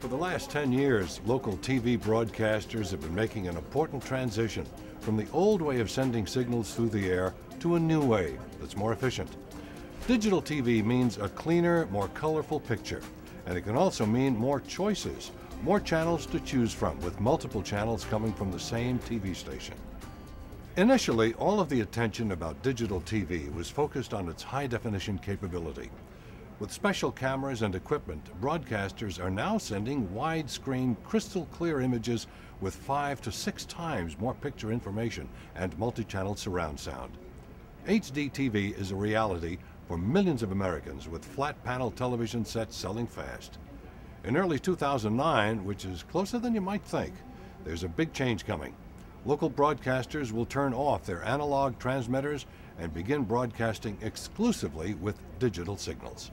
For the last 10 years, local TV broadcasters have been making an important transition from the old way of sending signals through the air to a new way that's more efficient. Digital TV means a cleaner, more colorful picture, and it can also mean more choices, more channels to choose from, with multiple channels coming from the same TV station. Initially, all of the attention about digital TV was focused on its high definition capability. With special cameras and equipment, broadcasters are now sending widescreen, crystal clear images with five to six times more picture information and multi channel surround sound. HD TV is a reality for millions of Americans with flat panel television sets selling fast. In early 2009, which is closer than you might think, there's a big change coming. Local broadcasters will turn off their analog transmitters and begin broadcasting exclusively with digital signals.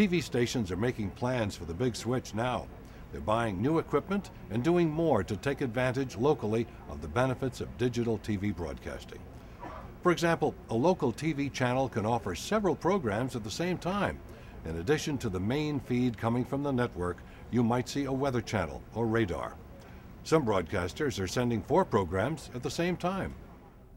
TV stations are making plans for the big switch now. They're buying new equipment and doing more to take advantage locally of the benefits of digital TV broadcasting. For example, a local TV channel can offer several programs at the same time. In addition to the main feed coming from the network, you might see a weather channel or radar. Some broadcasters are sending four programs at the same time.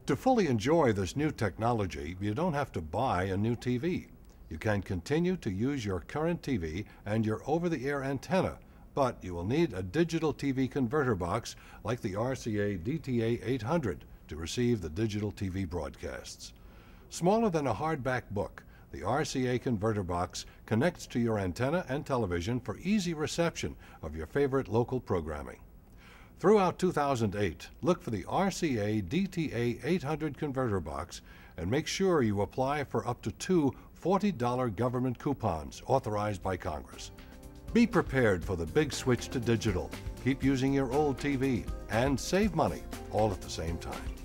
To fully enjoy this new technology, you don't have to buy a new TV. You can continue to use your current TV and your over the air antenna, but you will need a digital TV converter box like the RCA DTA 800 to receive the digital TV broadcasts. Smaller than a hardback book, the RCA converter box connects to your antenna and television for easy reception of your favorite local programming. Throughout 2008, look for the RCA DTA 800 converter box and make sure you apply for up to two $40 government coupons authorized by Congress. Be prepared for the big switch to digital. Keep using your old TV and save money all at the same time.